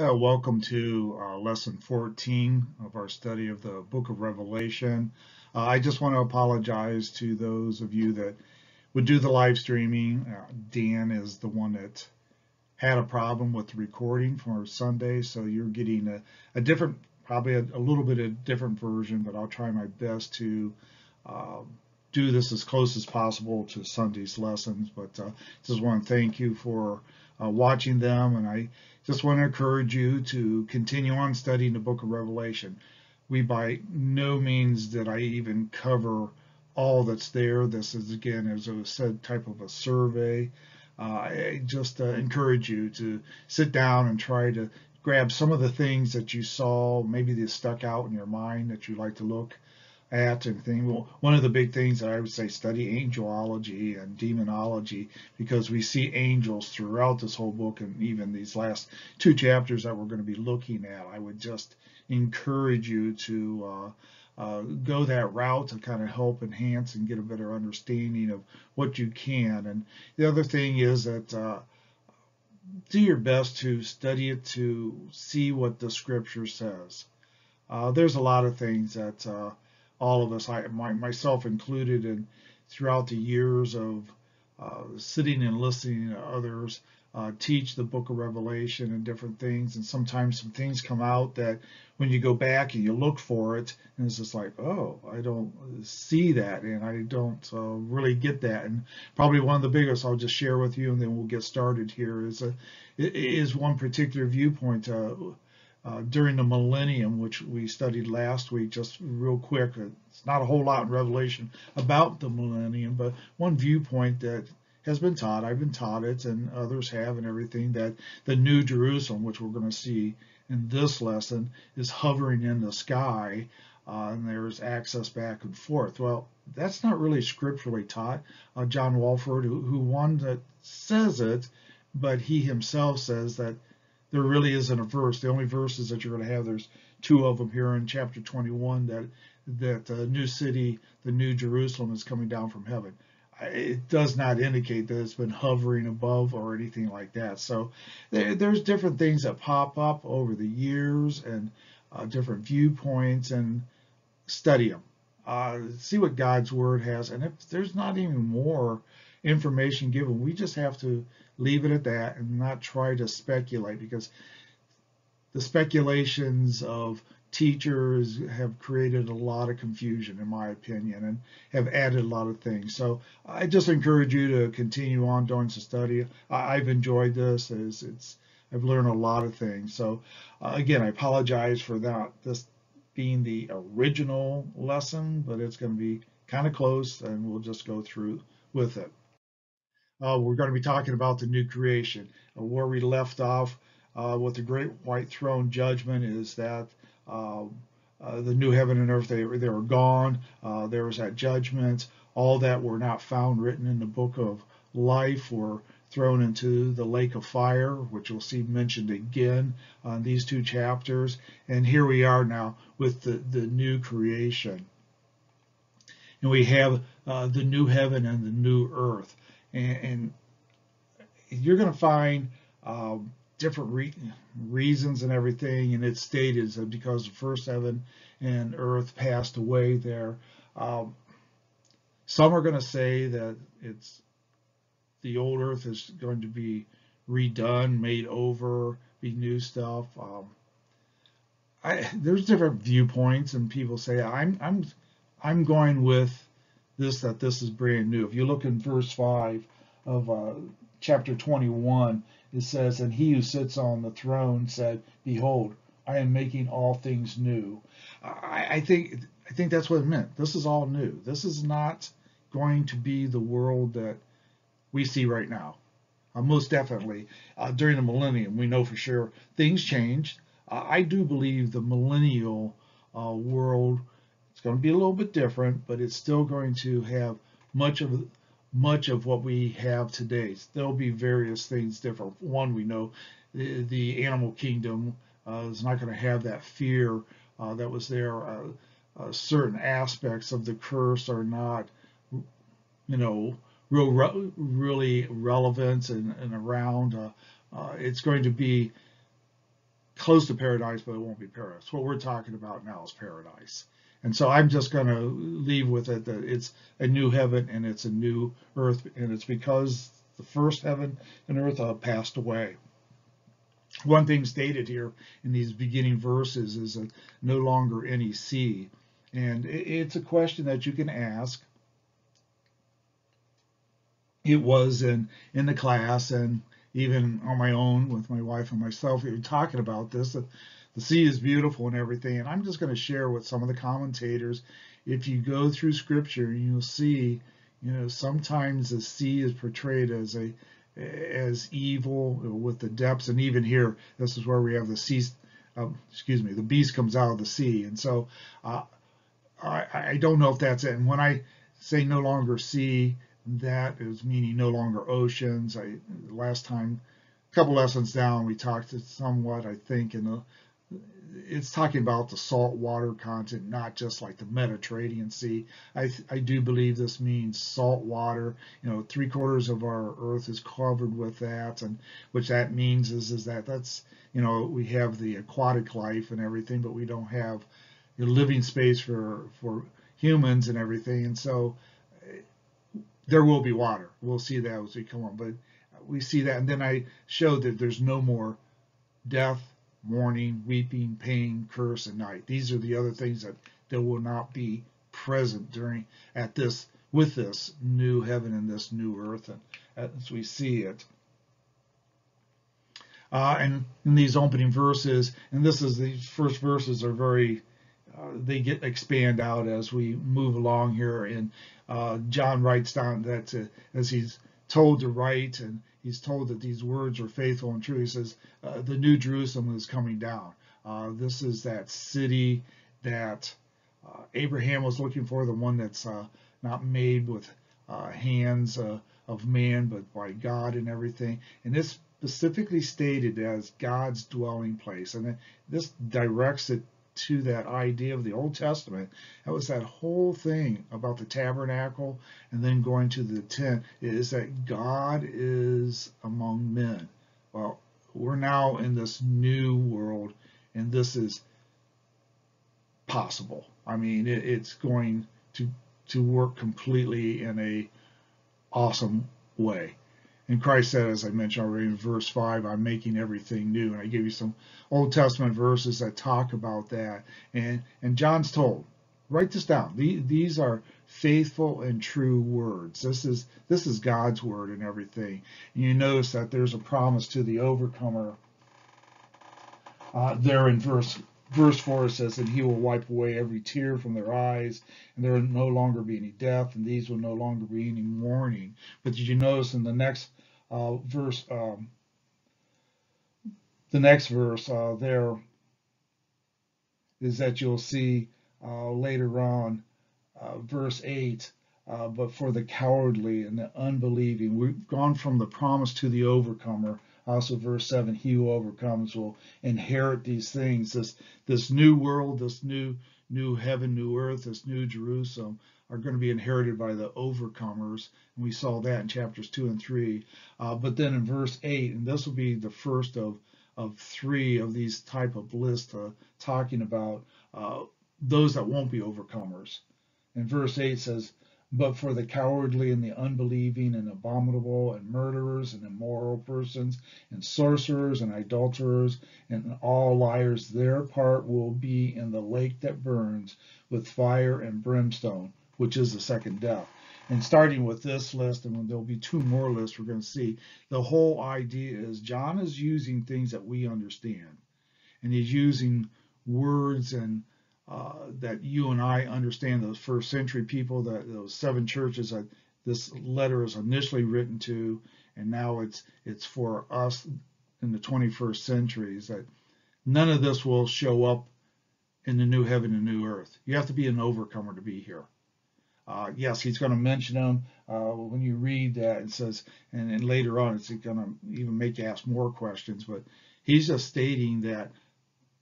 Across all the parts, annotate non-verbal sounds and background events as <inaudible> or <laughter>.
Welcome to uh, lesson 14 of our study of the book of Revelation. Uh, I just want to apologize to those of you that would do the live streaming. Uh, Dan is the one that had a problem with the recording for Sunday, so you're getting a, a different, probably a, a, little bit of different version, but I'll try my best to uh, do this as close as possible to Sunday's lessons. But uh, just want to thank you for watching them, and I just want to encourage you to continue on studying the book of Revelation. We by no means did I even cover all that's there. This is again, as I said, type of a survey. Uh, I just uh, encourage you to sit down and try to grab some of the things that you saw, maybe that stuck out in your mind that you like to look at and thing. Well, one of the big things that I would say study angelology and demonology because we see angels throughout this whole book and even these last two chapters that we're going to be looking at. I would just encourage you to uh, uh, go that route to kind of help enhance and get a better understanding of what you can. And the other thing is that uh, do your best to study it to see what the scripture says. Uh, there's a lot of things that uh, all of us, I, my, myself included, and throughout the years of uh, sitting and listening to others uh, teach the book of Revelation and different things, and sometimes some things come out that when you go back and you look for it, and it's just like, oh, I don't see that, and I don't uh, really get that. And probably one of the biggest I'll just share with you, and then we'll get started here is a is one particular viewpoint. Uh, uh, during the millennium, which we studied last week, just real quick. It's not a whole lot in Revelation about the millennium, but one viewpoint that has been taught, I've been taught it, and others have, and everything, that the New Jerusalem, which we're going to see in this lesson, is hovering in the sky, uh, and there's access back and forth. Well, that's not really scripturally taught. Uh, John Walvoord, who, who one that says it, but he himself says that there really isn't a verse. The only verses that you're going to have, there's two of them here in chapter 21 that that the new city, the new Jerusalem, is coming down from heaven. It does not indicate that it's been hovering above or anything like that. So there, there's different things that pop up over the years and uh, different viewpoints and study them. Uh, see what God's word has. And if there's not even more information given, we just have to leave it at that and not try to speculate because the speculations of teachers have created a lot of confusion in my opinion and have added a lot of things. So i just encourage you to continue on doing the study. I've enjoyed this as it's i've learned a lot of things. So uh, again i apologize for that this being the original lesson but it's going to be kind of close and we'll just go through with it uh, we're going to be talking about the new creation. Uh, where we left off uh, with the great white throne judgment is that uh, uh, the new heaven and earth, they, they were gone. Uh, there was that judgment. All that were not found written in the book of life were thrown into the lake of fire, which we'll see mentioned again on these two chapters. And here we are now with the, the new creation. And we have the new heaven and the new earth and, and you're going to find um, different re reasons and everything, and it's stated that because the first heaven and earth passed away there. Um, some are going to say that it's the old earth is going to be redone, made over, be new stuff. Um, I, there's different viewpoints, and people say I'm I'm I'm going with this that this is brand new. If you look in verse 5 of uh, chapter 21, it says, And he who sits on the throne said, Behold, I am making all things new. I, I think I think that's what it meant. This is all new. This is not going to be the world that we see right now. Uh, most definitely, uh, during the millennium, we know for sure things changed. Uh, I do believe the millennial uh, world it's going to be a little bit different, but it's still going to have much of much of what we have today. There'll be various things different. One, we know the, the animal kingdom uh, is not going to have that fear uh, that was there. Uh, uh, certain aspects of the curse are not, you know, real, re really relevant and, and around. Uh, uh, it's going to be close to paradise, but it won't be paradise. What we're talking about now is paradise. And so I'm just going to leave with it that it's a new heaven and it's a new earth, and it's because the first heaven and earth have passed away. One thing stated here in these beginning verses is that no longer any sea. And it's a question that you can ask. It was in, in the class and even on my own with my wife and myself, we were talking about this, that the sea is beautiful and everything. And I'm just going to share with some of the commentators. If you go through scripture, you'll see, you know, sometimes the sea is portrayed as a as evil with the depths, and even here, this is where we have the sea. Uh, excuse me, the beast comes out of the sea, and so uh, I, I don't know if that's it. And when I say no longer sea, that is meaning no longer oceans. I last time, a couple lessons down, we talked somewhat, I think, in the it's talking about the salt water content, not just like the Mediterranean Sea. I, I do believe this means salt water. You know, three quarters of our Earth is covered with that, and which that means is is that that's you know we have the aquatic life and everything, but we don't have the living space for for humans and everything, and so eh, there will be water. We'll see that as we come on, but we see that, and then I showed that there's no more death mourning, weeping, pain, curse, and night. These are the other things that, that will not be present during at this with this new heaven and this new earth, and as we see it. Uh, and in these opening verses, and this is these first verses are very, uh, they get expand out as we move along here. And uh, John writes down that uh, as he's told to write, and he's told that these words are faithful and true. He says, uh, the new Jerusalem is coming down. Uh, this is that city that uh, Abraham was looking for, the one that's uh, not made with uh, hands uh, of man, but by God and everything. And this specifically stated as God's dwelling place. And this directs it to that idea of the Old Testament. That was that whole thing about the tabernacle and then going to the tent is that God is among men. Well, we're now in this new world and this is possible. I mean, it, it's going to to work completely in a awesome way. And Christ said, as I mentioned already in verse 5, I'm making everything new. And I give you some Old Testament verses that talk about that. And, and John's told, write this down. These are faithful and true words. This is this is God's word and everything. And you notice that there's a promise to the overcomer uh, there in verse verse 4 it says and he will wipe away every tear from their eyes and there will no longer be any death and these will no longer be any mourning but did you notice in the next uh, verse, um, the next verse uh, there is that you'll see uh, later on, uh, verse 8, uh, but for the cowardly and the unbelieving, we've gone from the promise to the overcomer. Also, verse 7, he who overcomes will inherit these things, this, this new world, this new new heaven, new earth, this new Jerusalem are going to be inherited by the overcomers. And we saw that in chapters 2 and 3. Uh, but then in verse 8, and this will be the first of, of three of these type of lists uh, talking about uh, those that won't be overcomers. And verse 8 says, but for the cowardly and the unbelieving and abominable and murderers and immoral persons and sorcerers and adulterers and all liars, their part will be in the lake that burns with fire and brimstone, which is the second death. And starting with this list, and there'll be two more lists we're going to see, the whole idea is John is using things that we understand. And he's using words and uh, that you and I understand those first century people, that those seven churches that this letter is initially written to, and now it's it's for us in the 21st century. Is that none of this will show up in the new heaven and new earth. You have to be an overcomer to be here. Uh, yes, he's going to mention them uh, when you read that. It says, and, and later on, it's going to even make you ask more questions. But he's just stating that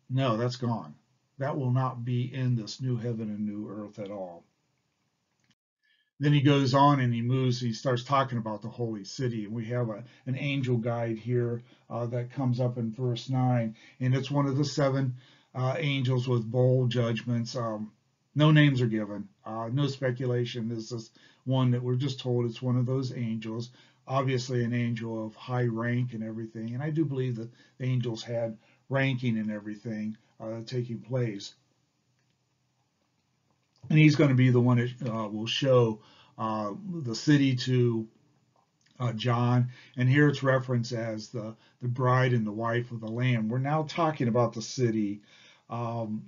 no, that's gone. That will not be in this new heaven and new earth at all. then he goes on and he moves, he starts talking about the holy city. And we have a, an angel guide here uh, that comes up in verse 9. And it's one of the seven uh, angels with bowl judgments. Um, no names are given, uh, no speculation. This is one that we're just told it's one of those angels. Obviously, an angel of high rank and everything. And I do believe that the angels had ranking and everything uh, taking place and he's going to be the one that uh, will show uh, the city to uh, John. And here it's referenced as the, the bride and the wife of the Lamb. We're now talking about the city. Um,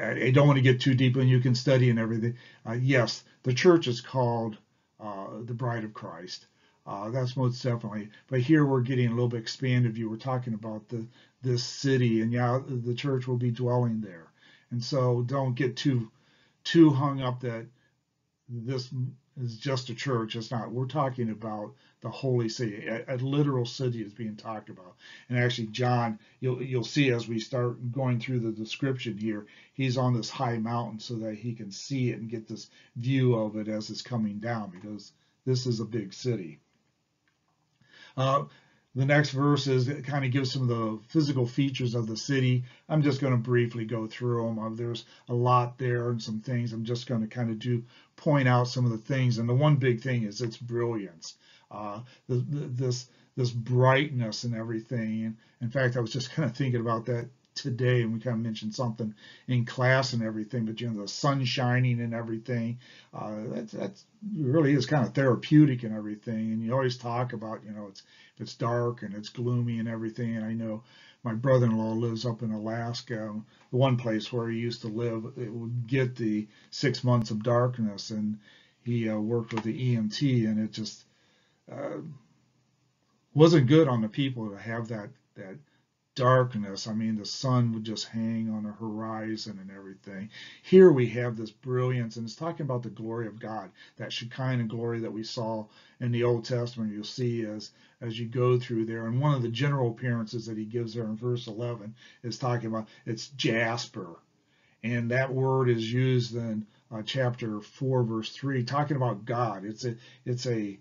I don't want to get too deep and you can study and everything. Uh, yes, the church is called uh, the bride of Christ. Uh, that's most definitely. But here we're getting a little bit expanded view. We're talking about the this city, and yeah, the church will be dwelling there. And so don't get too too hung up that this is just a church. It's not. We're talking about the holy city. A, a, literal city is being talked about. And actually, John, you'll you'll see as we start going through the description here, he's on this high mountain so that he can see it and get this view of it as it's coming down because this is a big city. Uh, the next verse is kind of gives some of the physical features of the city. I'm just going to briefly go through them. Uh, there's a lot there and some things. I'm just going to kind of do point out some of the things. And the one big thing is its brilliance. Uh, this this brightness and everything. In fact, I was just kind of thinking about that today, and we kind of mentioned something in class and everything, but you know, the sun shining and everything, uh, that's, that's really is kind of therapeutic and everything. And you always talk about, you know, it's it's dark and it's gloomy and everything. And I know my brother-in-law lives up in Alaska, the one place where he used to live, it would get the six months of darkness, and he uh, worked with the EMT, and it just uh, wasn't good on the people to have that that darkness. I mean, the sun would just hang on the horizon and everything. Here we have this brilliance, and it's talking about the glory of God, that Shekinah glory that we saw in the Old Testament. You'll see as as you go through there. And one of the general appearances that he gives there in verse 11 is talking about it's jasper, and that word is used in uh, chapter 4, verse 3, talking about God. It's a it's a, a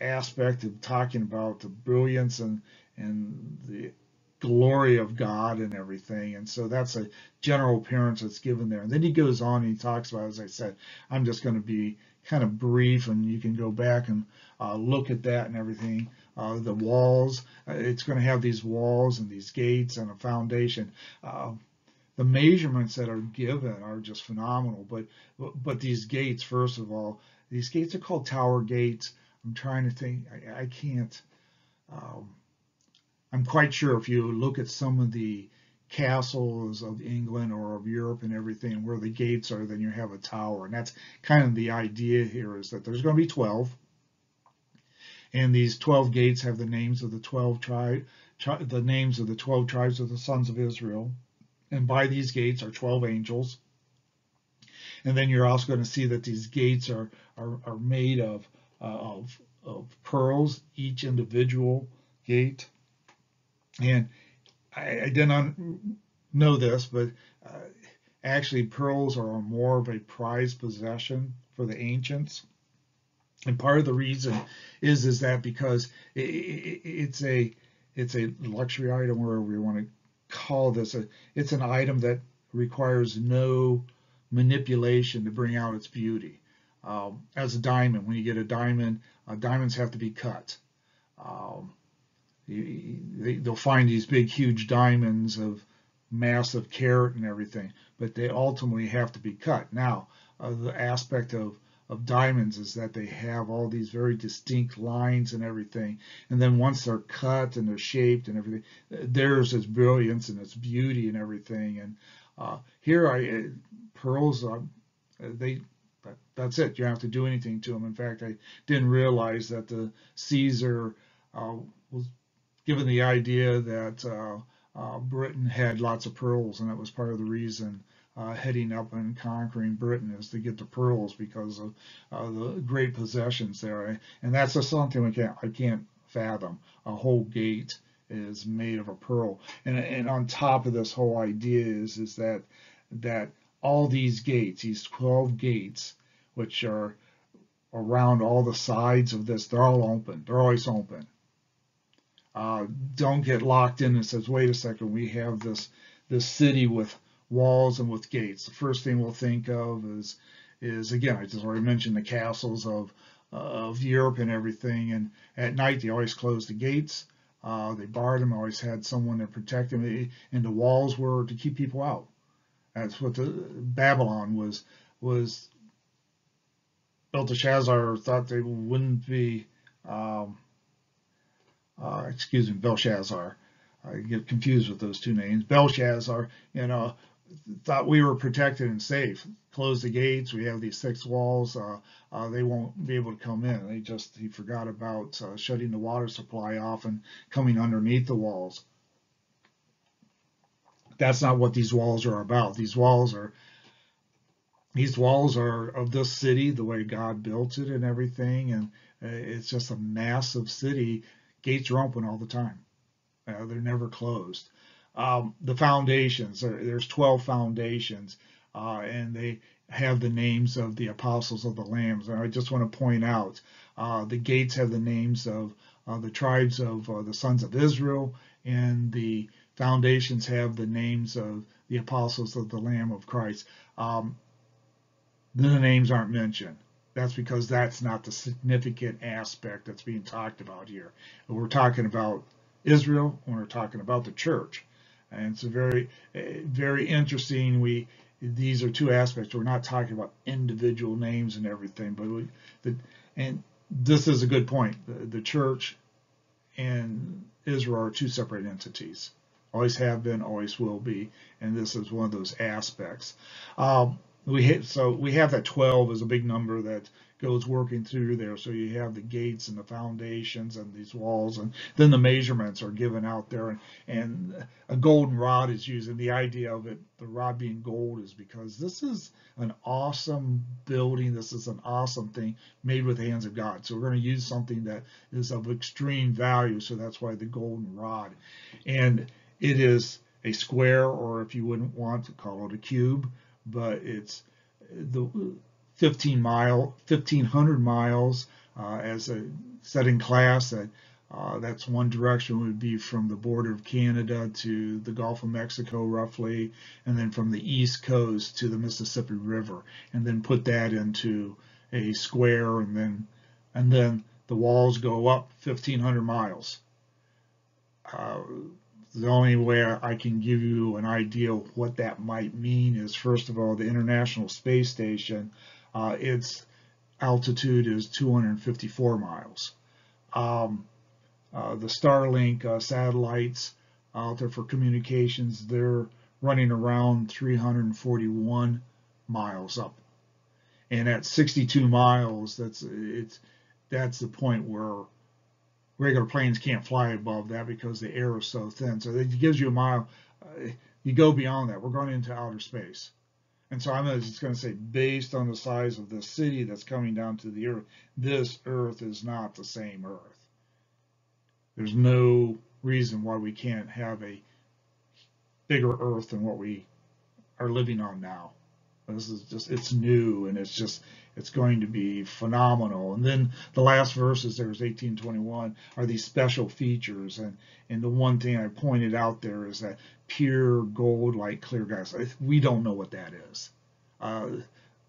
aspect of talking about the brilliance and and the glory of God and everything. And so that's a general appearance that's given there. And then he goes on and he talks about, as I said, I'm just going to be kind of brief and you can go back and uh, look at that and everything. Uh, the walls, uh, it's going to have these walls and these gates and a foundation. Uh, the measurements that are given are just phenomenal. But but these gates, first of all, these gates are called tower gates. I'm trying to think. I, I can't. Um, I'm quite sure if you look at some of the castles of England or of Europe and everything, where the gates are, then you have a tower. And that's kind of the idea here is that there's going to be 12. And these 12 gates have the names of the 12 tribe, the names of the 12 tribes of the sons of Israel. And by these gates are 12 angels. And then you're also going to see that these gates are, are, are made of, uh, of, of pearls, each individual gate. And I, I did not know this, but uh, actually pearls are more of a prized possession for the ancients. And part of the reason is is that because it, it, it's a it's a luxury item, wherever we want to call this. A, it's an item that requires no manipulation to bring out its beauty. Um, as a diamond, when you get a diamond, uh, diamonds have to be cut. Um, they, they'll find these big, huge diamonds of massive carat and everything, but they ultimately have to be cut. Now, uh, the aspect of of diamonds is that they have all these very distinct lines and everything. And then once they're cut and they're shaped and everything, there's its brilliance and its beauty and everything. And uh, here, I uh, pearls, uh, they that's it. You don't have to do anything to them. In fact, I didn't realize that the Caesar uh, was given the idea that uh, uh, Britain had lots of pearls, and that was part of the reason uh, heading up and conquering Britain is to get the pearls because of uh, the great possessions there. And that's just something we can't, I can't fathom. A whole gate is made of a pearl. And, and on top of this whole idea is, is that, that all these gates, these 12 gates, which are around all the sides of this. They're all open. They're always open. Uh, don't get locked in and says, wait a second, we have this this city with walls and with gates. The first thing we'll think of is is again, I just already mentioned the castles of of Europe and everything. And at night they always closed the gates. Uh, they barred them. Always had someone to protect them. And the walls were to keep people out. That's what the Babylon was was. Belteshazzar thought they wouldn't be. Um, uh, excuse me, Belshazzar. I get confused with those two names. Belshazzar, you know, thought we were protected and safe. Close the gates. We have these six walls. Uh, uh, they won't be able to come in. They just he forgot about uh, shutting the water supply off and coming underneath the walls. That's not what these walls are about. These walls are these walls are of this city, the way God built it and everything, and uh, it's just a massive city. Gates are open all the time. Uh, they're never closed. Um, the foundations, there's 12 foundations, uh, and they have the names of the apostles of the lambs. And I just want to point out uh, the gates have the names of uh, the tribes of uh, the sons of Israel, and the foundations have the names of the apostles of the Lamb of Christ. Um, the names aren't mentioned. That's because that's not the significant aspect that's being talked about here. We're talking about Israel when we're talking about the church. And it's a very, very interesting. We these are two aspects. We're not talking about individual names and everything, but we, the, and this is a good point. The, the church and Israel are two separate entities. Always have been, always will be, and this is one of those aspects. Um, we hit so we have that 12 is a big number that goes working through there. So you have the gates and the foundations and these walls and then the measurements are given out there. And, and a golden rod is used and the idea of it the rod being gold is because this is an awesome building. This is an awesome thing made with the hands of God. So we're going to use something that is of extreme value. So that's why the golden rod. And it is a square or if you wouldn't want to call it a cube but it's the 15 mile, 1500 miles uh, as a setting class that uh, that's one direction would be from the border of Canada to the Gulf of Mexico roughly, and then from the east coast to the Mississippi River, and then put that into a square, and then and then the walls go up 1,500 miles. Uh, the only way I can give you an idea of what that might mean is, first of all, the International Space Station, uh, its altitude is 254 miles. Um, uh, the Starlink uh, satellites out there for communications, they're running around 341 miles up. And at 62 miles, that's it's that's the point where regular planes can't fly above that because the air is so thin. So it gives you a mile. Uh, you go beyond that. We're going into outer space. And so I'm just going to say, based on the size of the city that's coming down to the earth, this earth is not the same earth. There's no reason why we can't have a bigger earth than what we are living on now. This is just, it's new and it's just, it's going to be phenomenal. And then the last verses, there's 1821, are these special features. And, and the one thing I pointed out there is that pure gold like clear glass. We don't know what that is. Uh,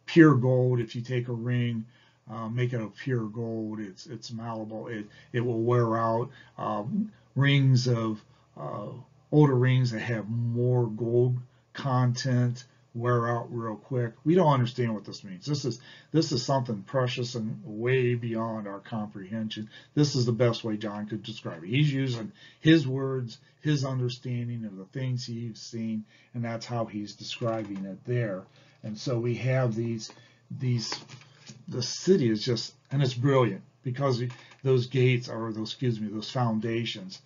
pure gold, if you take a ring, uh, make it of pure gold, it's it's malleable. It it will wear out. Um, rings of uh, older rings that have more gold content wear out real quick. We don't understand what this means. This is this is something precious and way beyond our comprehension. This is the best way John could describe it. He's using his words, his understanding of the things he's seen, and that's how he's describing it there. And so we have these these the city is just and it's brilliant because those gates are those excuse me those foundations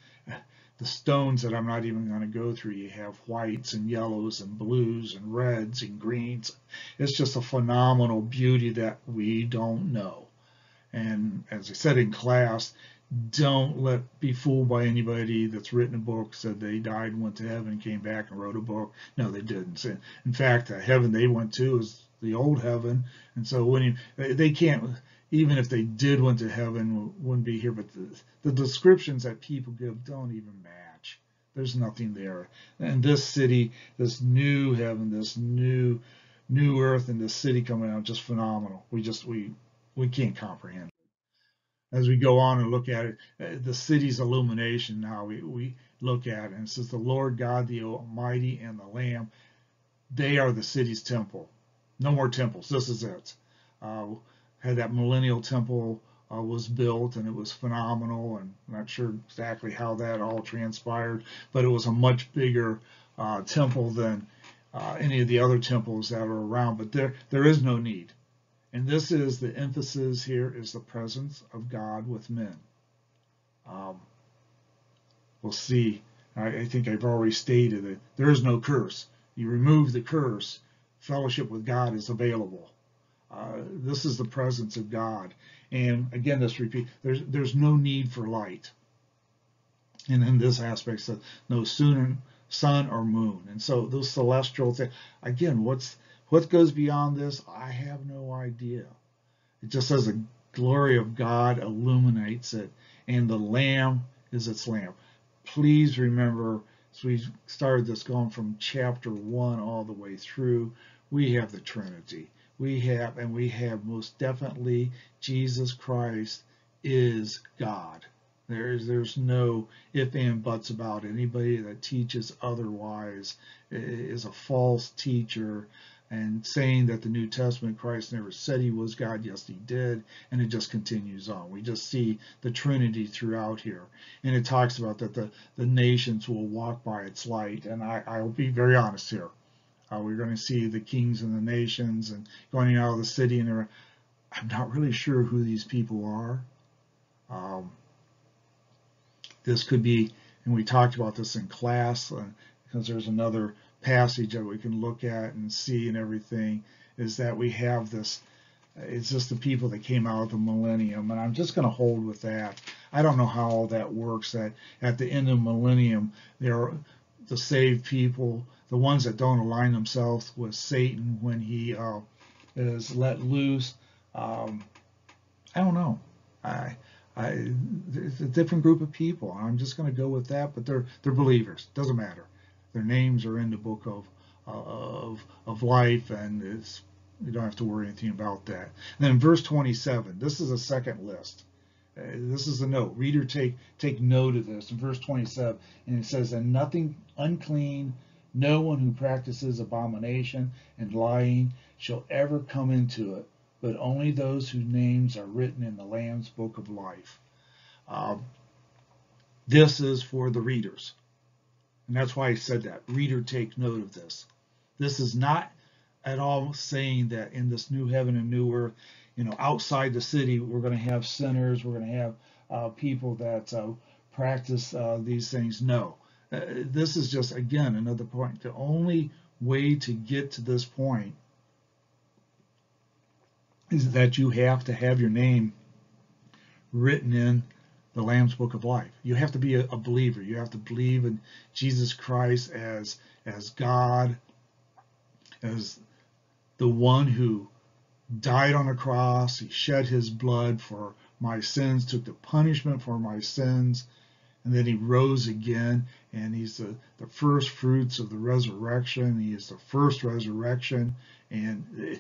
the stones that I'm not even going to go through. You have whites and yellows and blues and reds and greens. It's just a phenomenal beauty that we don't know. And as I said in class, don't let be fooled by anybody that's written a book, said they died went to heaven came back and wrote a book. No, they didn't. In fact, the heaven they went to is the old heaven. And so when you, they can't, even if they did went to heaven, wouldn't be here. But the, the descriptions that people give don't even match. There's nothing there. And this city, this new heaven, this new new earth, and this city coming out, just phenomenal. We just we we can't comprehend. As we go on and look at it, uh, the city's illumination now we, we look at it and it says the Lord God, the Almighty, and the Lamb, they are the city's temple. No more temples. This is it. Uh, had that millennial temple uh, was built and it was phenomenal and I'm not sure exactly how that all transpired but it was a much bigger uh, temple than uh, any of the other temples that are around but there there is no need. And this is the emphasis here is the presence of God with men. Um, we'll see. I, I think I've already stated it. There is no curse. You remove the curse fellowship with God is available uh, this is the presence of God. And again, this repeat, there's there's no need for light. And in this aspect, so no sun, sun or moon. And so those celestial things, again, what's what goes beyond this? I have no idea. It just says the glory of God illuminates it, and the Lamb is its lamp. Please remember, as we started this going from chapter one all the way through, we have the Trinity we have, and we have most definitely Jesus Christ is God. There's there's no if and buts about. Anybody that teaches otherwise is a false teacher and saying that the New Testament Christ never said he was God. Yes, he did. And it just continues on. We just see the Trinity throughout here. And it talks about that the, the nations will walk by its light. And I, I'll be very honest here. Uh, we're going to see the kings and the nations and going out of the city. And I'm not really sure who these people are. Um, this could be, and we talked about this in class uh, because there's another passage that we can look at and see and everything, is that we have this, it's just the people that came out of the millennium. And I'm just going to hold with that. I don't know how all that works, that at the end of the millennium, there are the saved people the ones that don't align themselves with Satan when he uh, is let loose. Um, I don't know. I, I, it's a different group of people. I'm just going to go with that, but they're they're believers. Doesn't matter. Their names are in the book of of of life, and it's you don't have to worry anything about that. And then verse 27. This is a second list. Uh, this is a note. Reader, take take note of this. In verse 27, and it says, "And nothing unclean." No one who practices abomination and lying shall ever come into it, but only those whose names are written in the Lamb's book of life. Uh, this is for the readers. And that's why I said that. Reader, take note of this. This is not at all saying that in this new heaven and new earth, you know, outside the city, we're going to have sinners, we're going to have uh, people that uh, practice uh, these things. No. Uh, this is just, again, another point. The only way to get to this point is that you have to have your name written in the Lamb's Book of Life. You have to be a, a believer. You have to believe in Jesus Christ as as God, as the one who died on the cross. He shed his blood for my sins, took the punishment for my sins, and then he rose again and he's the, the first fruits of the resurrection. He is the first resurrection and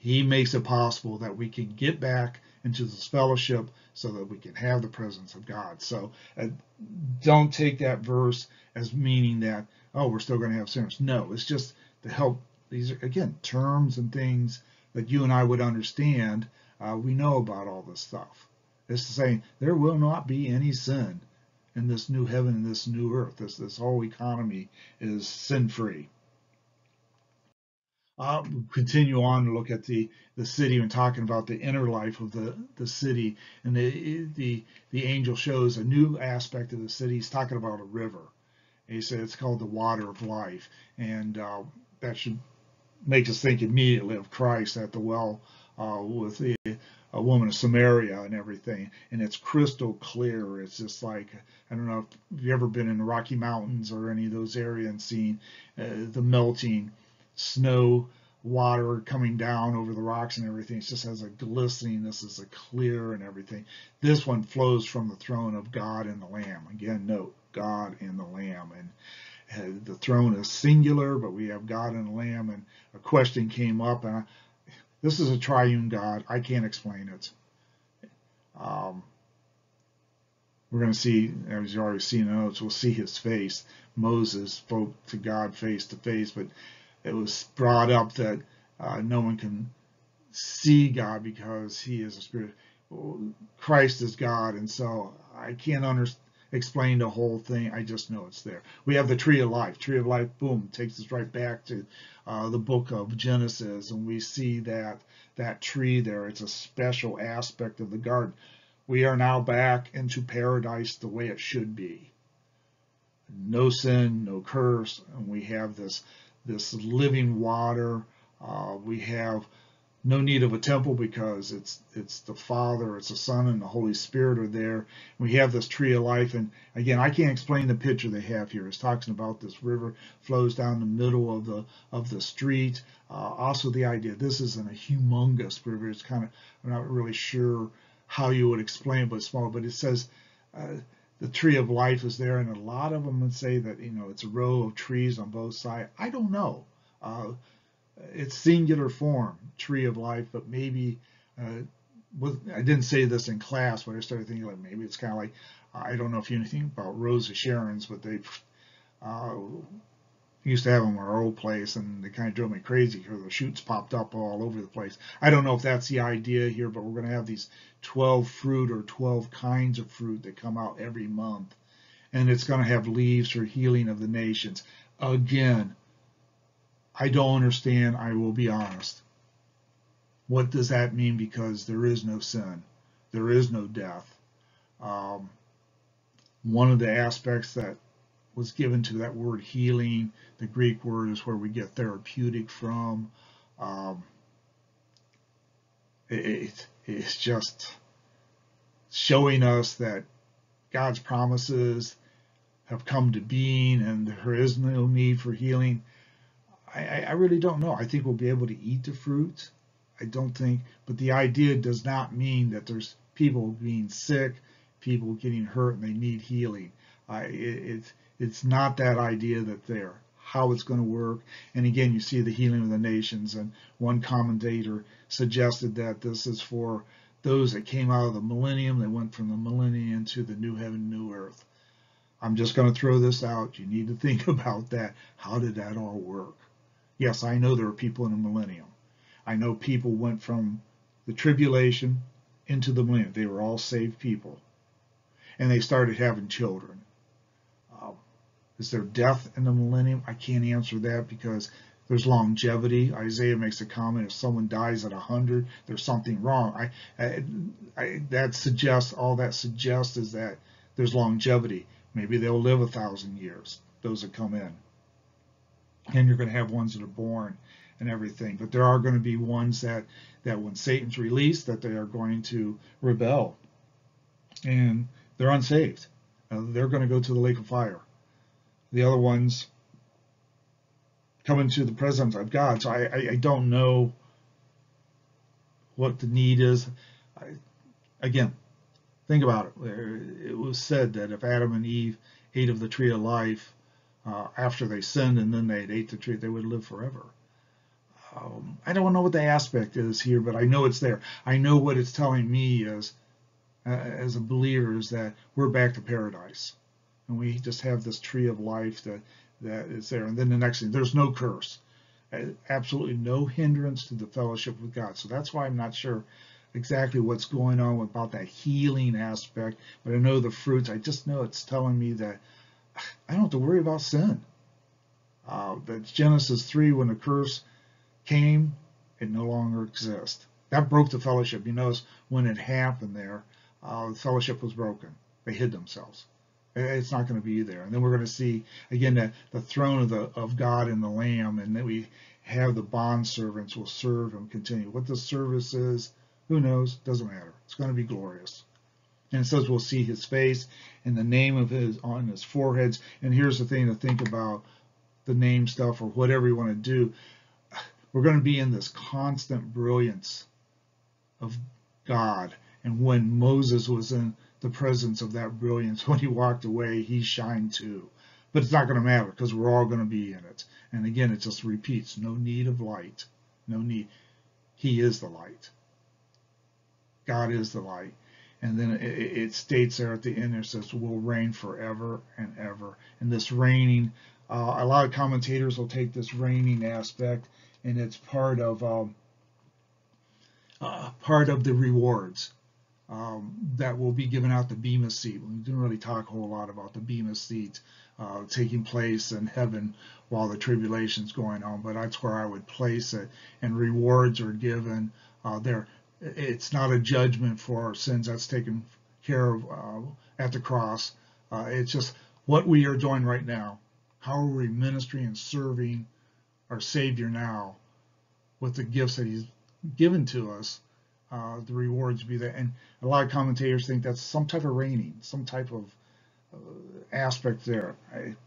he makes it possible that we can get back into this fellowship so that we can have the presence of god. So uh, don't take that verse as meaning that oh we're still going to have sinners. No it's just to help these are again terms and things that you and i would understand. Uh, we know about all this stuff. It's saying there will not be any sin in this new heaven and this new earth. This this whole economy is sin free. Uh, continue on to look at the the city and talking about the inner life of the the city and the the the angel shows a new aspect of the city. He's talking about a river. And he said it's called the water of life, and uh, that should make us think immediately of Christ at the well uh, with the a woman of Samaria and everything, and it's crystal clear. It's just like I don't know if you've ever been in the Rocky Mountains or any of those areas and seen uh, the melting snow water coming down over the rocks and everything. It just has a glistening. This is a clear and everything. This one flows from the throne of God and the Lamb. Again, note God and the Lamb. And uh, the throne is singular, but we have God and Lamb. And a question came up, and this is a triune God. I can't explain it. Um, we're going to see, as you already seen in notes, we'll see his face. Moses spoke to God face to face, but it was brought up that uh, no one can see God because he is a spirit. Christ is God, and so I can't under, explain the whole thing. I just know it's there. We have the tree of life. Tree of life, boom, takes us right back to uh, the book of Genesis, and we see that that tree there. It's a special aspect of the garden. We are now back into paradise the way it should be. No sin, no curse, and we have this this living water. Uh, we have no need of a temple because it's it's the Father, it's the Son, and the Holy Spirit are there. We have this tree of life, and again, I can't explain the picture they have here. It's talking about this river flows down the middle of the of the street. Uh, also, the idea this isn't a humongous river. It's kind of I'm not really sure how you would explain, it, but small. But it says. Uh, the tree of life is there, and a lot of them would say that you know it's a row of trees on both sides. I don't know. Uh, it's singular form, tree of life, but maybe uh, I didn't say this in class, but I started thinking like maybe it's kind of like I don't know if you anything about Rose of Sharon's, but they uh, used to have them in our old place, and they kind of drove me crazy because the shoots popped up all over the place. I don't know if that's the idea here, but we're going to have these 12 fruit or 12 kinds of fruit that come out every month, and it's going to have leaves for healing of the nations. Again, I don't understand. I will be honest. What does that mean? Because there is no sin, there is no death. Um, one of the aspects that was given to that word healing. The Greek word is where we get therapeutic from. Um, it, it's just showing us that God's promises have come to being and there is no need for healing. I, I really don't know. I think we'll be able to eat the fruit. I don't think, but the idea does not mean that there's people being sick, people getting hurt, and they need healing. I, it, it's not that idea that there, how it's going to work. And again, you see the healing of the nations. And one commentator suggested that this is for those that came out of the millennium. They went from the millennium to the new heaven, new earth. I'm just going to throw this out. You need to think <laughs> about that. How did that all work? Yes, I know there are people in the millennium. I know people went from the tribulation into the millennium. They were all saved people. And they started having children. Um, is there death in the millennium? I can't answer that because there's longevity. Isaiah makes a comment: if someone dies at 100, there's something wrong. I, I, I, that suggests all that suggests is that there's longevity. Maybe they'll live a thousand years. Those that come in, and you're going to have ones that are born and everything. But there are going to be ones that that when Satan's released, that they are going to rebel, and they're unsaved. Uh, they're going to go to the lake of fire the other ones come into the presence of God. So I, I, I don't know what the need is. I, again, think about it. It was said that if Adam and Eve ate of the tree of life uh, after they sinned and then they ate the tree, they would live forever. Um, I don't know what the aspect is here, but I know it's there. I know what it's telling me is, uh, as a believer, is that we're back to paradise and we just have this tree of life that that is there. And then the next thing, there's no curse, absolutely no hindrance to the fellowship with God. So that's why I'm not sure exactly what's going on about that healing aspect, but I know the fruits. I just know it's telling me that I don't have to worry about sin. Uh, that Genesis 3, when the curse came, it no longer exists. That broke the fellowship. You notice when it happened there, uh, the fellowship was broken. They hid themselves. It's not going to be there. And then we're going to see again that the throne of the of God and the Lamb, and then we have the bond servants will serve and continue. What the service is, who knows? Doesn't matter. It's going to be glorious. And says we'll see his face and the name of his on his foreheads. And here's the thing to think about the name stuff or whatever you want to do. we're going to be in this constant brilliance of God. And when Moses was in the presence of that brilliance, <laughs> when he walked away, he shined too. But it's not going to matter because we're all going to be in it. And again, it just repeats no need of light. No need. He is the light. God is the light. And then it, it states there at the end, it says, will reign forever and ever. And this reigning, uh, a lot of commentators will take this reigning aspect, and it's part of um, uh, part of the rewards um, that will be given out the Bema seat. We didn't really talk a whole lot about the Bema seat uh, taking place in heaven while the tribulation's going on, but that's where I would place it. And rewards are given uh, there it's not a judgment for our sins that's taken care of uh, at the cross. Uh, it's just what we are doing right now. How are we ministering and serving our Savior now with the gifts that He's given to us? Uh, the rewards be there. And a lot of commentators think that's some type of reigning, some type of uh, aspect there.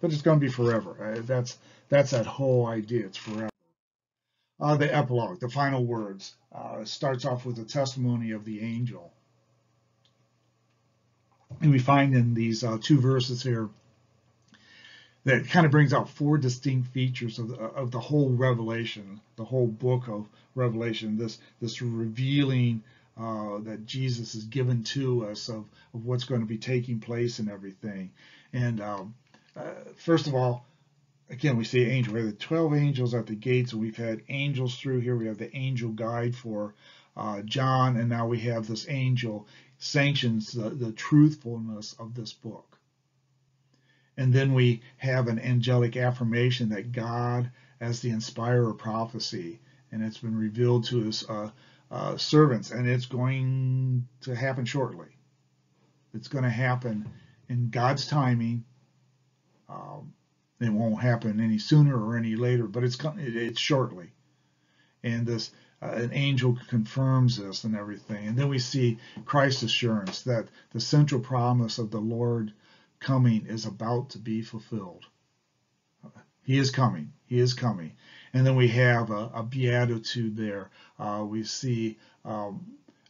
But it's going to be forever. that's that's that whole idea. It's forever. Uh, the epilogue, the final words, uh, starts off with a testimony of the angel. And we find in these uh, two verses here that kind of brings out four distinct features of the, of the whole Revelation, the whole book of Revelation, this, this revealing uh, that Jesus has given to us of, of what's going to be taking place and everything. And um, uh, first of all, again, we see angel. We have the 12 angels at the gates, and we've had angels through here. We have the angel guide for uh, John, and now we have this angel sanctions the, the truthfulness of this book. And then we have an angelic affirmation that God, as the inspirer of prophecy, and it's been revealed to his uh, uh, servants, and it's going to happen shortly. It's going to happen in God's timing. Um, it won't happen any sooner or any later, but it's it's shortly. And this uh, an angel confirms this and everything. And then we see Christ's assurance that the central promise of the Lord coming is about to be fulfilled. He is coming. He is coming. And then we have a, a beatitude there. Uh, we see um,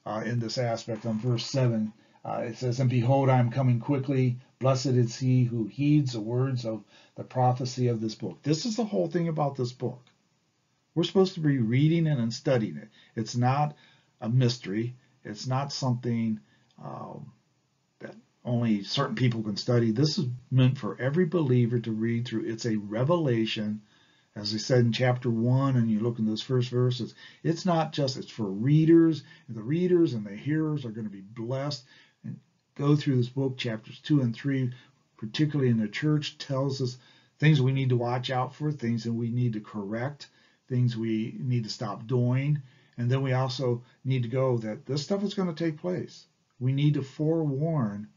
uh, in this aspect on verse 7, uh, it says, And behold, I am coming quickly. Blessed is he who heeds the words of the prophecy of this book. This is the whole thing about this book. We're supposed to be reading it and studying it. It's not a mystery. It's not something um, that only certain people can study. This is meant for every believer to read through. It's a revelation, as I said in chapter one, and you look in those first verses. It's not just, it's for readers. The readers and the hearers are going to be blessed go through this book, chapters two and three, particularly in the church, tells us things we need to watch out for, things that we need to correct, things we need to stop doing. And then we also need to go that this stuff is going to take place. We need to forewarn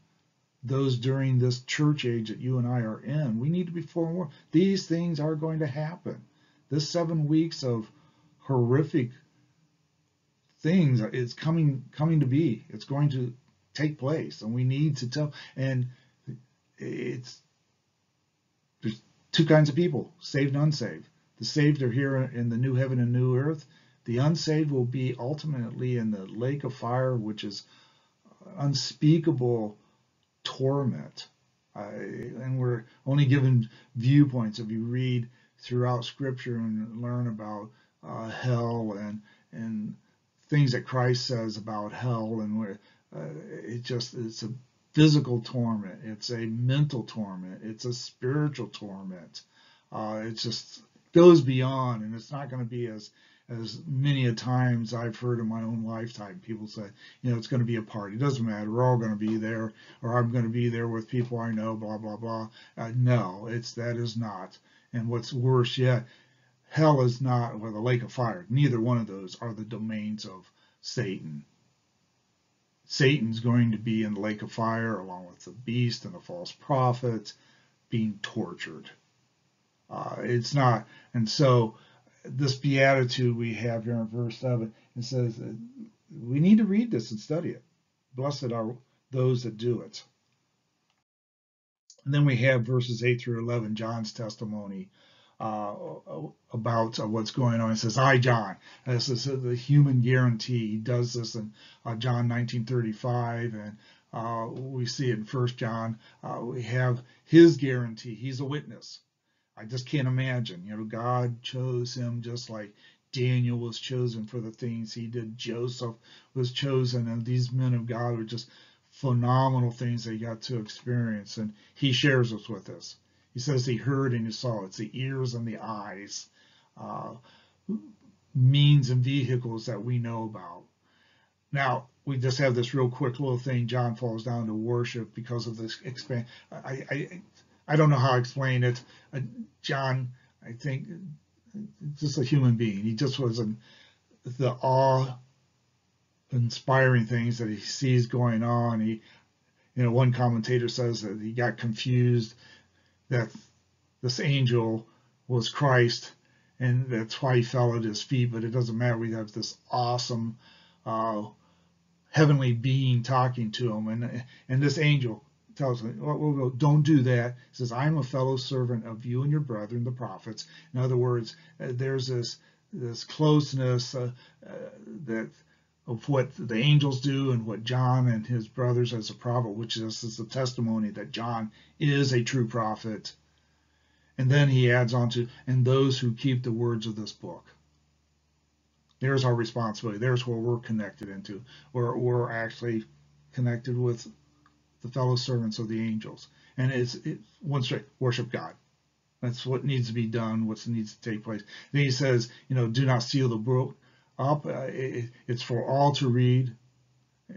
those during this church age that you and I are in. We need to be forewarned. These things are going to happen. This seven weeks of horrific things is coming coming to be. It's going to take place, and we need to tell. And it's there's two kinds of people, saved and unsaved. The saved are here in the new heaven and new earth. The unsaved will be ultimately in the lake of fire, which is unspeakable torment. And we're only given viewpoints. If you read throughout Scripture and learn about uh, hell and and things that Christ says about hell, and where uh, it just it's a physical torment, it's a mental torment, it's a spiritual torment. Uh, it just goes beyond, and it's not going to be as as many a times I've heard in my own lifetime. People say, you know, it's going to be a party. It doesn't matter. We're all going to be there, or I'm going to be there with people I know. Blah blah blah. Uh, no, it's that is not. And what's worse yet, hell is not, or the lake of fire. Neither one of those are the domains of Satan. Satan's going to be in the lake of fire along with the beast and the false prophets being tortured. Uh, it's not, and so this beatitude we have here in verse 7, it says we need to read this and study it. Blessed are those that do it. And then we have verses 8 through 11, John's testimony uh, about what's going on. He says, "I, John." This is the human guarantee. He does this in uh, John 19:35, and uh, we see it in First John. Uh, we have his guarantee. He's a witness. I just can't imagine. You know, God chose him just like Daniel was chosen for the things he did. Joseph was chosen, and these men of God were just phenomenal things they got to experience. And he shares us with us. He says he heard and he saw. It's the ears and the eyes, uh, means and vehicles that we know about. Now, we just have this real quick little thing. John falls down to worship because of this expand. I, I, I don't know how to explain it. Uh, John, I think, just a human being. He just was not the awe inspiring things that he sees going on. He, you know, one commentator says that he got confused that this angel was Christ, and that's why he fell at his feet. But it doesn't matter. We have this awesome uh, heavenly being talking to him, and and this angel tells him, well, well, "Don't do that." He says, "I am a fellow servant of you and your brethren, the prophets." In other words, uh, there's this this closeness uh, uh, that of what the angels do and what John and his brothers as a prophet, which is, is the testimony that John is a true prophet. And then he adds on to, and those who keep the words of this book. There's our responsibility. There's where we're connected into, where we're actually connected with the fellow servants of the angels. And it's, it's one straight, worship God. That's what needs to be done, what needs to take place. Then he says, you know, do not seal the book up. Uh, it's for all to read.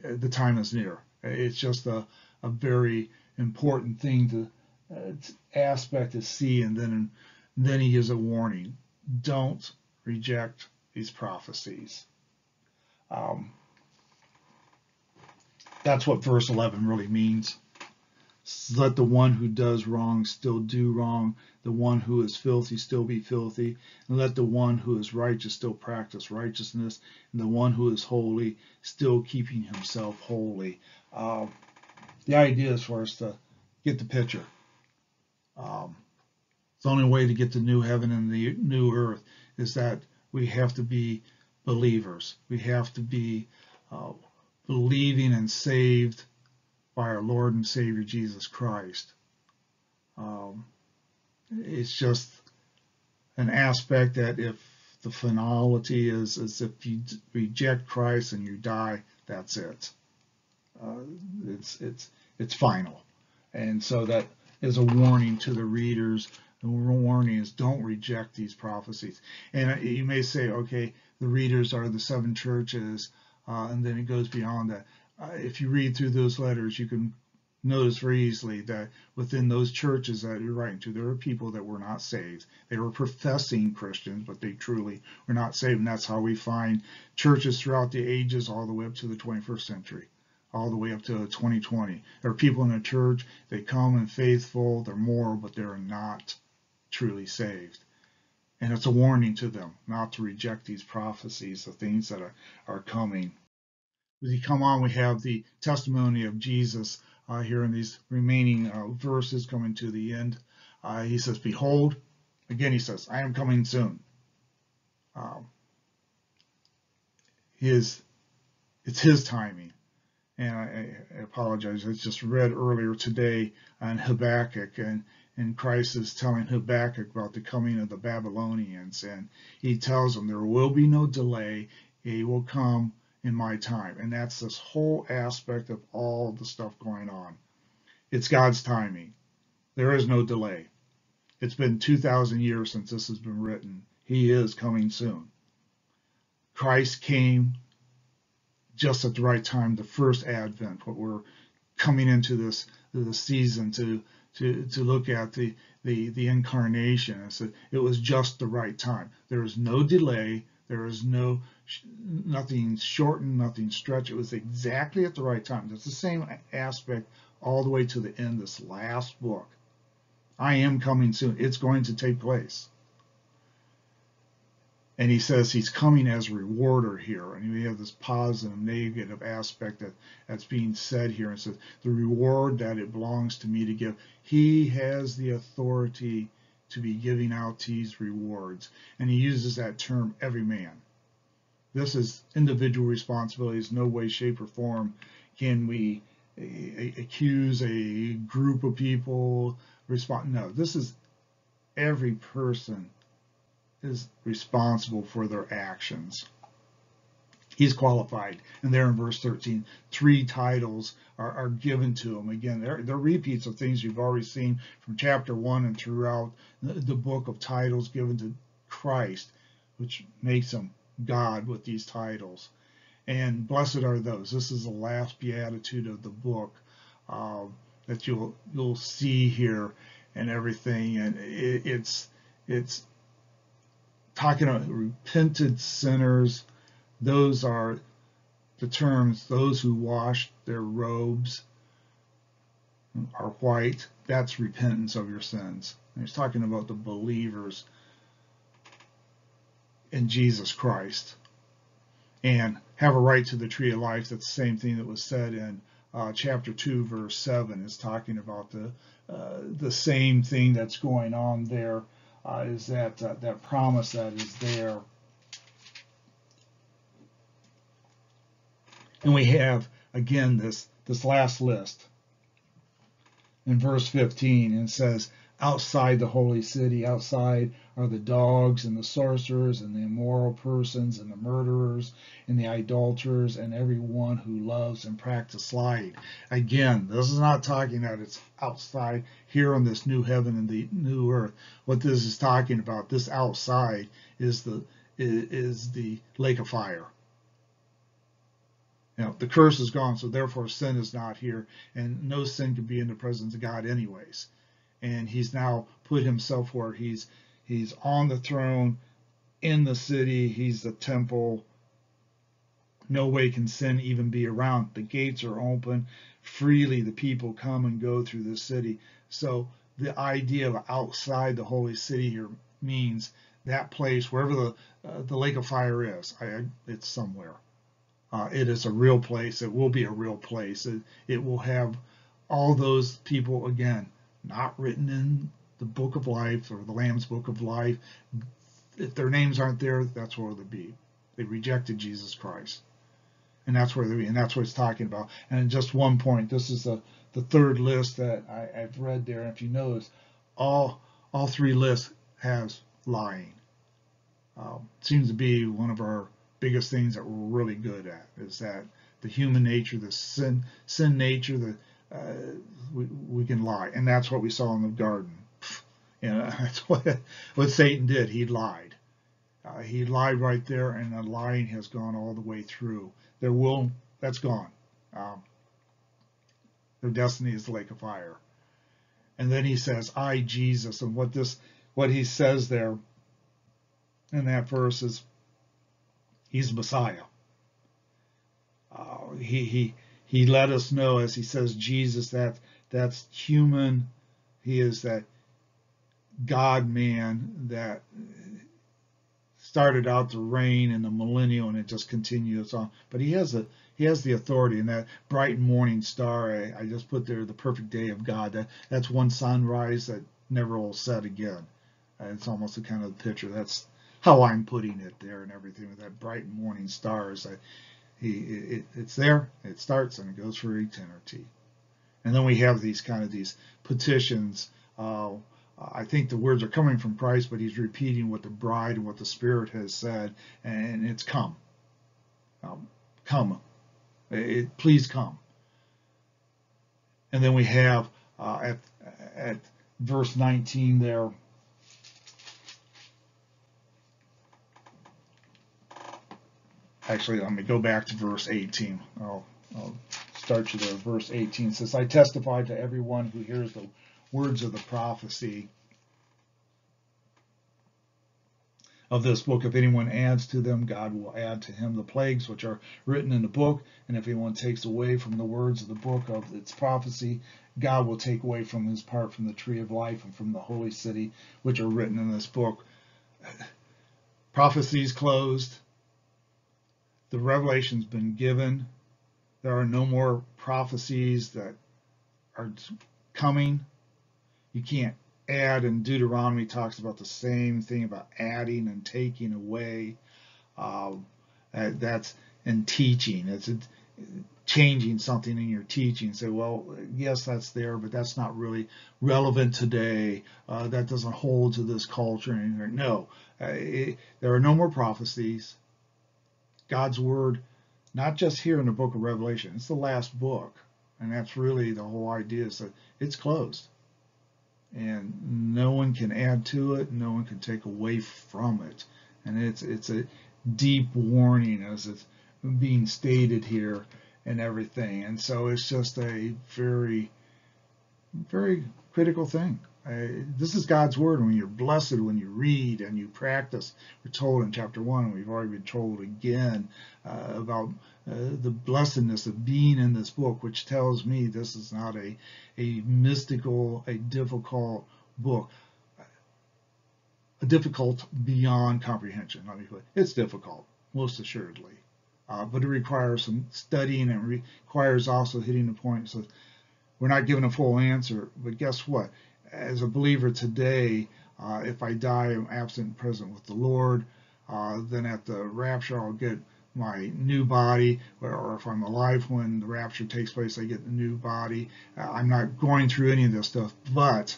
Uh, the time is near. It's just a, a very important thing to uh, aspect to see, and then then he gives a warning: don't reject these prophecies. Um, that's what verse 11 really means. Let the one who does wrong still do wrong. The one who is filthy still be filthy. And let the one who is righteous still practice righteousness. And the one who is holy still keeping himself holy. Uh, the idea is for us to get the picture. Um, the only way to get the new heaven and the new earth is that we have to be believers. We have to be uh, believing and saved by our Lord and Savior Jesus Christ. Um, it's just an aspect that if the finality is, is if you reject Christ and you die, that's it. Uh, it's it's it's final, and so that is a warning to the readers. The warning is don't reject these prophecies. And you may say, okay, the readers are the seven churches, uh, and then it goes beyond that uh, if you read through those letters, you can notice very easily that within those churches that you're writing to, there are people that were not saved. They were professing Christians, but they truly were not saved. And that's how we find churches throughout the ages, all the way up to the 21st century, all the way up to 2020. There are people in a church, they come and faithful, they're moral, but they're not truly saved. And it's a warning to them not to reject these prophecies, the things that are, are coming as you come on, we have the testimony of Jesus uh, here in these remaining uh, verses coming to the end. Uh, he says, Behold, again, he says, I am coming soon. Um, his, it's his timing. And I, I, apologize, I just read earlier today on Habakkuk, and, and Christ is telling Habakkuk about the coming of the Babylonians. And he tells him, There will be no delay, he will come in my time. And that's this whole aspect of all the stuff going on. It's God's timing. There is no delay. It's been 2,000 years since this has been written. He is coming soon. Christ came just at the right time, the first advent, what we're coming into this, this season to to to look at the the the incarnation. And so it was just the right time. There is no delay. There is no nothing shortened, nothing stretched. It was exactly at the right time. It's the same aspect all the way to the end. This last book. I am coming soon. It's going to take place. And he says he's coming as a rewarder here. And we have this positive, negative aspect that, that's being said here. And says, the reward that it belongs to me to give. He has the authority to be giving out these rewards. And he uses that term, every man. This is individual responsibilities. No way, shape, or form can we accuse a group of people respond. No, this is every person is responsible for their actions. He's qualified. And there in verse 13, three titles are, are given to him. Again, they're, they're, repeats of things you've already seen from chapter 1 and throughout the, the book of titles given to Christ, which makes him God with these titles. And blessed are those. This is the last beatitude of the book uh, that you'll you'll see here and everything. And it, it's it's talking about repentant sinners. Those are the terms. Those who wash their robes are white. That's repentance of your sins. And he's talking about the believers in Jesus Christ and have a right to the tree of life. That's the same thing that was said in uh, chapter 2, verse 7, is talking about the uh, the same thing that's going on there. Uh, is that uh, that promise that is there. And we have again this this last list in verse 15 and says outside the holy city. Outside are the dogs and the sorcerers and the immoral persons and the murderers and the idolaters and everyone who loves and practices lying. Again, this is not talking that it's outside here on this new heaven and the new earth. What this is talking about, this outside is the is the lake of fire. Know, the curse is gone, so therefore sin is not here, and no sin can be in the presence of God anyways and he's now put himself where he's he's on the throne in the city. He's the temple. No way can sin even be around. The gates are open. Freely the people come and go through the city. So the idea of outside the holy city here means that place wherever the uh, the lake of fire is I, it's somewhere. Uh, it is a real place. It will be a real place. It, it will have all those people again not written in the book of life or the Lamb's book of life. If their names aren't there, that's where they'll be. They rejected Jesus Christ. And that's where they. And that's what it's talking about. And just one point, this is the, the third list that I, have read there. And if you notice, all all three lists has lying. Um, seems to be one of our biggest things that we're really good at is that the human nature, the sin sin nature, the we, we can lie. And that's what we saw in the garden. Know, <laughs> that's what, what Satan did. He lied. Uh, he lied right there, and the lying has gone all the way through. Their will, that's gone. Um, their destiny is the lake of fire. And then he says, I, Jesus. And what this, what he says there in that verse is, he's Messiah. Uh, he, he, he let us know, as he says, Jesus, that that's human. He is that God man that started out to reign in the millennial and it just continues on. But he has a he has the authority and that bright morning star I, I just put there the perfect day of God. That that's one sunrise that never will set again. It's almost a kind of picture. That's how I'm putting it there and everything with that bright morning stars. I, he, it, it's there, it starts, and it goes for eternity. And then we have these kind of these petitions. Uh, I think the words are coming from Christ, but he's repeating what the bride and what the Spirit has said, and it's come. Um, come. It, please come. And then we have uh, at, at verse 19 there, actually, let me go back to verse 18. I'll, I'll start you there. Verse 18 says, I testify to everyone who hears the words of the prophecy of this book. If anyone adds to them, God will add to him the plagues which are written in the book. And if anyone takes away from the words of the book of its prophecy, God will take away from his part from the tree of life and from the holy city which are written in this book. <laughs> Prophecies closed the revelation's been given. There are no more prophecies that are coming. You can't add, and Deuteronomy talks about the same thing about adding and taking away. Um, that's and teaching. It's changing something in your teaching. Say, well, yes, that's there, but that's not really relevant today. Uh, that doesn't hold to this culture anymore. No, uh, it, there are no more prophecies. God's word, not just here in the book of Revelation, it's the last book. And that's really the whole idea is that it's closed. And no one can add to it, no one can take away from it. And it's it's a deep warning as it's being stated here and everything. And so it's just a very, very critical thing. This is God's word. When you're blessed, when you read and you practice, we're told in chapter one, and we've already been told again uh, about uh, the blessedness of being in this book, which tells me this is not a, a mystical, a difficult book. A difficult beyond comprehension. Let me put it. It's difficult, most assuredly uh, but it requires some studying and requires also hitting the point. So we're not given a full answer, but guess what? As a believer today, uh, if I die, I'm absent and present with the Lord. Uh, then at the rapture, I'll get my new body, or if I'm alive when the rapture takes place, I get the new body. Uh, I'm not going through any of this stuff, but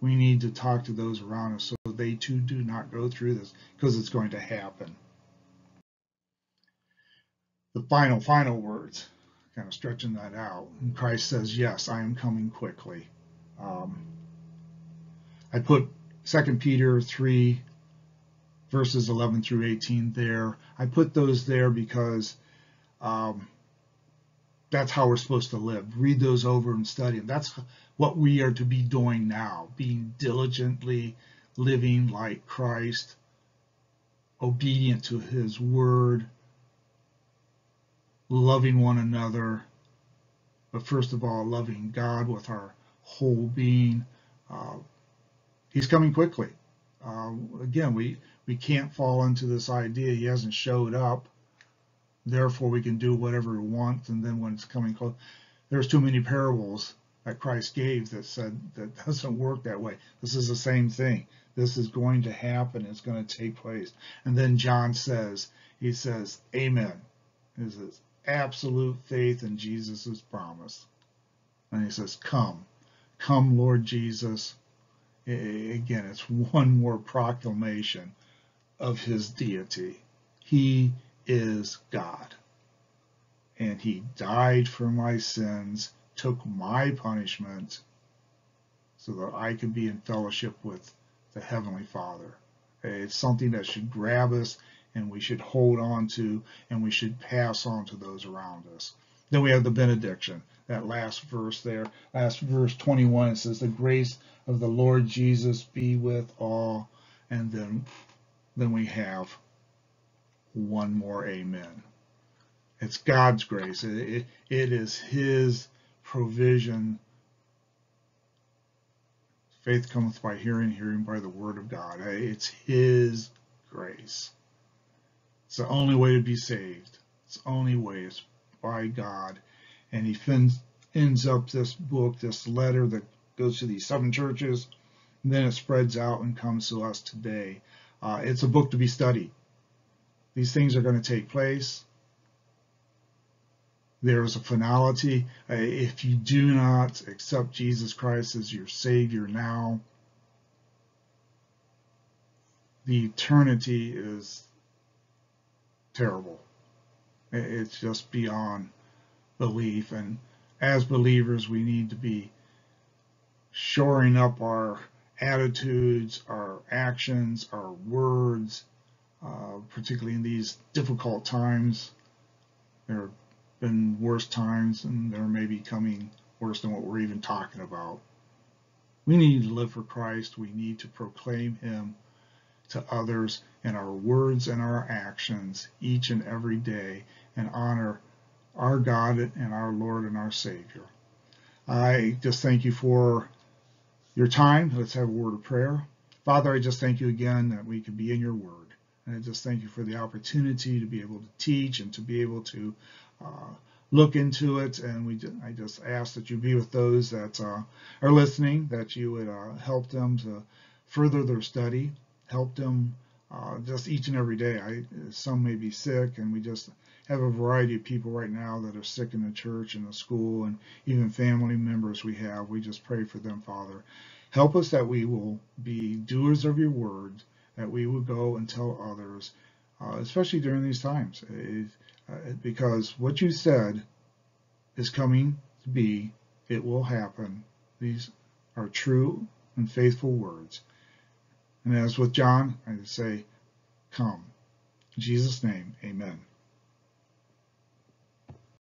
we need to talk to those around us so they too do not go through this because it's going to happen the final, final words, kind of stretching that out. And Christ says, Yes, I am coming quickly. Um, I put 2 Peter 3, verses 11 through 18 there. I put those there because um, that's how we're supposed to live. Read those over and study them. That's what we are to be doing now, being diligently living like Christ, obedient to his word, loving one another, but first of all, loving God with our whole being. Uh, he's coming quickly. Uh, again, we, we can't fall into this idea he hasn't showed up, therefore we can do whatever we want, and then when it's coming close, there's too many parables that Christ gave that said that <laughs> doesn't work that way. This is the same thing. This is going to happen. It's going to take place. And then John says, he says, Amen. He says, absolute faith in Jesus' promise. And he says, Come, come, Lord Jesus. Again, it's one more proclamation of his deity. He is God. And he died for my sins, took my punishment, so that I could be in fellowship with the Heavenly Father. It's something that should grab us and we should hold on to and we should pass on to those around us. Then we have the benediction, that last verse there, last verse 21, it says, The grace of the Lord Jesus be with all. And then, then we have one more amen. It's God's grace. It, it, it is His provision. Faith cometh by hearing, hearing by the word of God. It's His grace. It's the only way to be saved. It's the only way. It's by God. And he ends up this book, this letter that goes to these seven churches. And then it spreads out and comes to us today. Uh, it's a book to be studied. These things are going to take place. There is a finality. Uh, if you do not accept Jesus Christ as your Savior now, the eternity is terrible. It's just beyond belief. And as believers, we need to be shoring up our attitudes, our actions, our words, uh, particularly in these difficult times. There have been worse times, and there may be coming worse than what we're even talking about. We need to live for Christ. We need to proclaim Him to others in our words and our actions each and every day and honor our God and our Lord and our Savior. I just thank you for your time. Let's have a word of prayer. Father, I just thank you again that we can be in your word. And I just thank you for the opportunity to be able to teach and to be able to uh, look into it. And we, I just ask that you be with those that uh, are listening, that you would uh, help them to further their study, help them uh, just each and every day. I, some may be sick, and we just have a variety of people right now that are sick in the church and the school, and even family members we have. We just pray for them, Father. Help us that we will be doers of your word, that we will go and tell others, uh, especially during these times, uh, because what you said is coming to be. It will happen. These are true and faithful words. And as with John, I say, come. In Jesus' name, amen.